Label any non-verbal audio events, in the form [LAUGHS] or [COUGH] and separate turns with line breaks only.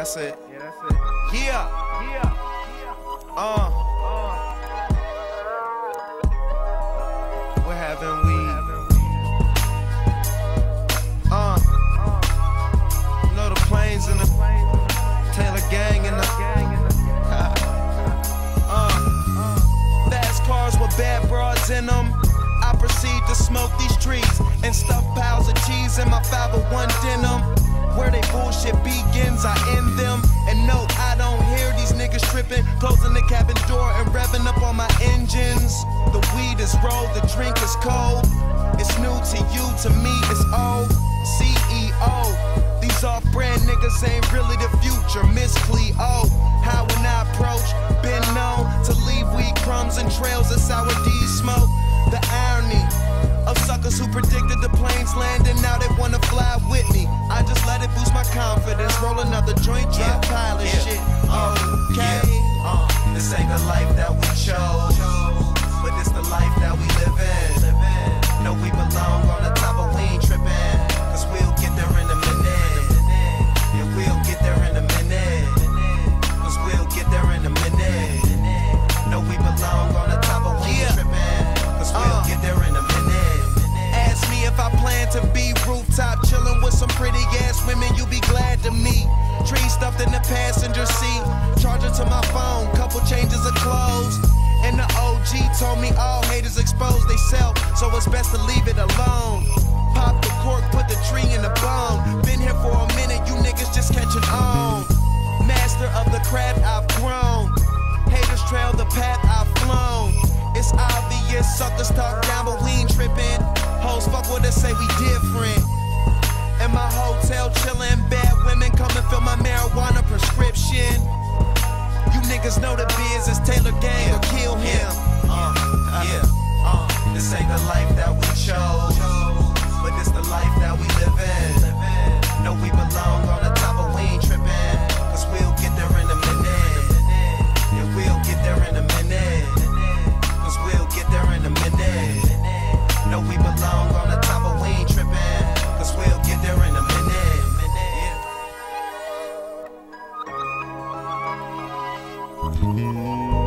that's it. Yeah, that's it. Yeah. Yeah. Uh. What haven't we? Uh. You know the planes and the Taylor gang and the. [LAUGHS] Uh. Fast cars with bad broads in them. I proceed to smoke these trees and stuff piles of cheese in my 501 denim. Where they bullshit begins, I end them. And no, I don't hear these niggas tripping. Closing the cabin door and revving up on my engines. The weed is rolled, the drink is cold. It's new to you, to me it's old. CEO, these off brand niggas ain't really the future. Miss Cleo, how another joint, drop pilot yeah. shit. Okay. Yeah. Uh, this ain't the life that we chose, but it's the life that we live in. No, we belong on the top of we ain't tripping, cause we'll get there in a minute. Yeah, we'll get there in a minute, cause we'll get there in a minute. No, we belong on the top of we ain't Yeah. tripping, cause we'll Uh. get there in a minute. Ask me if I plan to be rooftop chilling with some pretty ass women you to my phone, couple changes of clothes. And the OG told me all haters expose they self, so it's best to leave it alone. Pop the cork, put the tree in the bone. Been here for a minute, you niggas just catching on. Master of the craft I've grown. Haters trail the path I've flown. It's obvious suckers talk down, but we ain't tripping. Hoes fuck with us, say we different. In my hotel chillin', is it's Taylor Gang yeah. or kill him. Uh, yeah, uh, this ain't the life that we chose. Oh.